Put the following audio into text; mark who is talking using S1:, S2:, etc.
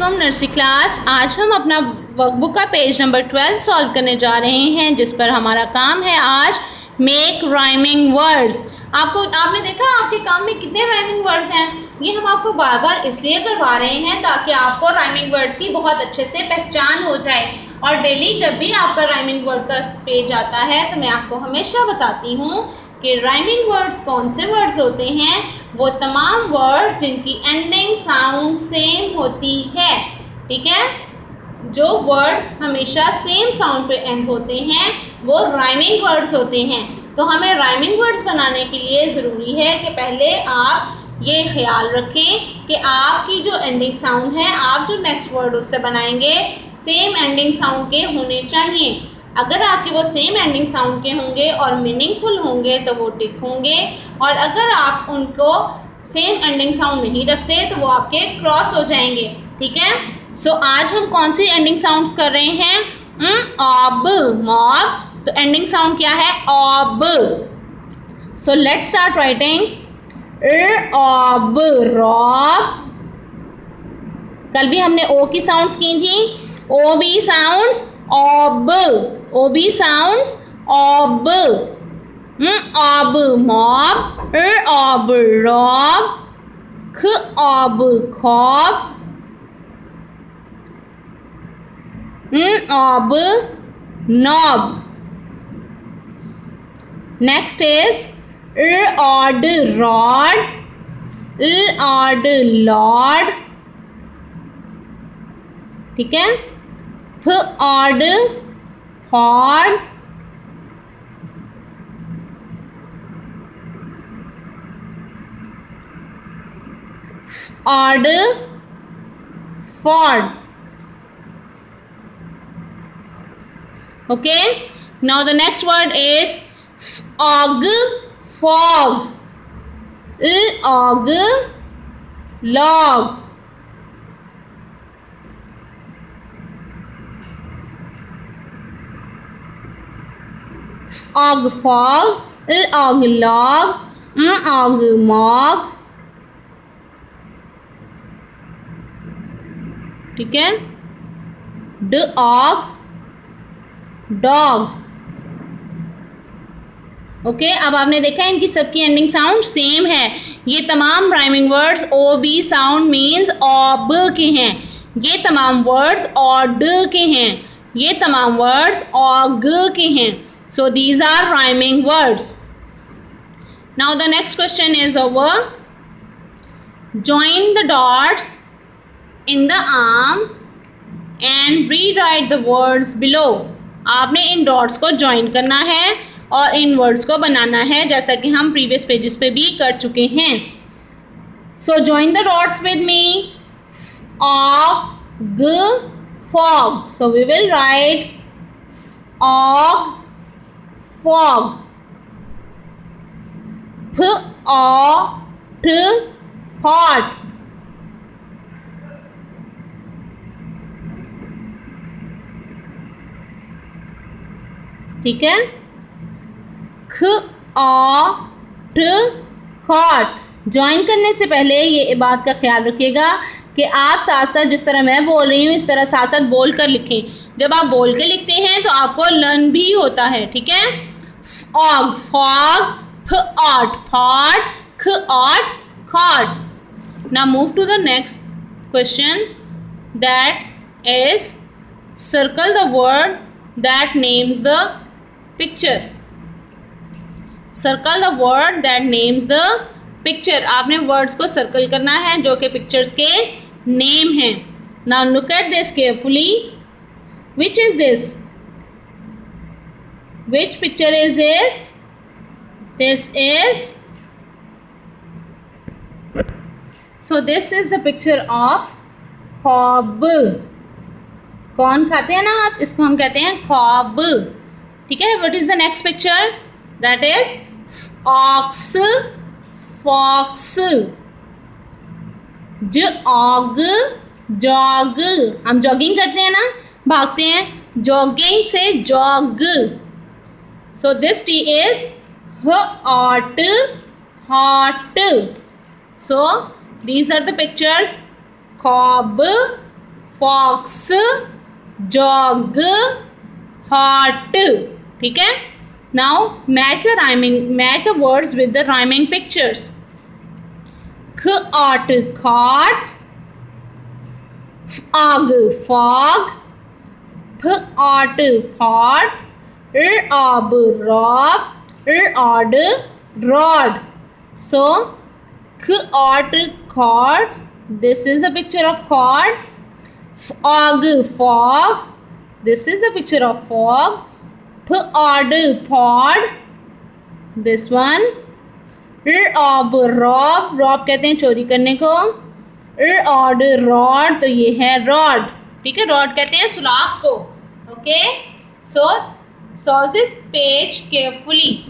S1: Aslam nursery class आज हम अपना वर्कबुक का पेज नंबर ट्वेल्व सॉल्व करने जा रहे हैं, जिस पर हमारा काम है आज मेक राइमिंग वर्ड्स आपको, आपने देखा आपके काम में कितने राइमिंग वर्ड्स हैं? ये हम आपको बार बार इसलिए करवा रहे हैं ताकि आपको राइमिंग वर्ड्स की बहुत अच्छे से पहचान हो जाए। और डेली जब भी आपका राइमिंग वर्ड का पेज आता है तो मैं आपको हमेशा बताती हूँ कि राइमिंग वर्ड्स कौन से वर्ड्स होते हैं? वो तमाम वर्ड्स जिनकी एंडिंग साउंड सेम होती है। ठीक है? जो वर्ड हमेशा सेम साउंड पे एंड होते हैं, वो राइमिंग वर्ड्स होते हैं। तो हमें राइमिंग वर्ड्स बनाने के लिए ज़रूरी है कि पहले आप ये ख्याल रखें कि आपकी जो एंडिंग साउंड है, आप जो नेक्स्ट वर्ड उससे बनाएँगे सेम एंडिंग साउंड के होने चाहिए। अगर आपके वो सेम एंडिंग साउंड के होंगे और मीनिंगफुल होंगे तो वो टिक होंगे। और अगर आप उनको सेम एंडिंग साउंड नहीं रखते तो वो आपके क्रॉस हो जाएँगे। ठीक है? सो so, आज हम कौन सी एंडिंग साउंड्स कर रहे हैं? ऑब मॉब तो एंडिंग साउंड क्या है? Ob so let start writing ob rob कल भी हमने ओ की साउंड्स की थी। O B sounds ऑब OB sounds ob. Mm, ob mob. R ob rob. K ob cob. N ob knob. Next is R odd rod. L odd lord. ठीक है third form order form okay? Now the next word is og fog. Log log. Og l og m og mog. ठीक है? ड org dog okay अब आपने देखा है इनकी सबकी एंडिंग साउंड सेम है। ये तमाम rhyming words O B sound means ob के हैं। ये तमाम वर्ड्स ऑड के हैं। ये तमाम वर्ड्स ऑग के हैं। So these are rhyming words. Now the next question is over. Join the dots in the arm and rewrite the words below. आपने इन डॉट्स को ज्वाइन करना है और इन वर्ड्स को बनाना है जैसा कि हम प्रीवियस पेजेस पे भी कर चुके हैं so join the dots with me og fog so we will write og fog. P o, t, pot. ठीक है? ख ओ ट खॉट ज्वाइन करने से पहले ये बात का ख्याल रखिएगा कि आप साथ साथ जिस तरह मैं बोल रही हूँ, इस तरह साथ साथ बोल कर लिखें। जब आप बोल के लिखते हैं तो आपको लर्न भी होता है, ठीक है? ऑग फॉग फ ऑट फॉट ख ऑट खॉट ना move to the next question that is circle the word that names the picture circle the word that names the picture आपने वर्ड्स को सर्कल करना है जो कि पिक्चर्स के नेम हैं. Now look at this carefully which is this Which picture is this? This is so this is the picture of ख्वाब कौन खाते हैं ना आप? इसको हम कहते हैं ख्वाब ठीक है? What is the next picture that is ox fox jog jog हम जॉगिंग करते हैं ना? भागते हैं। जॉगिंग से jog So this T is hot, hot. So these are the pictures. Cob, fox jog hot ठीक है now match the rhyming match the words with the rhyming pictures ख आट खाट आग फॉग फ rob r odd rod so art cord this is a picture of cord fog fog this is a picture of fog p odd pod this one r ob rob rob कहते हैं चोरी करने को odd rod तो ये है rod ठीक है rod कहते हैं सुलाख को okay so solve this page carefully